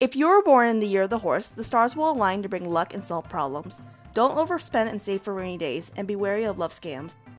If you were born in the year of the horse, the stars will align to bring luck and solve problems. Don't overspend and save for rainy days, and be wary of love scams.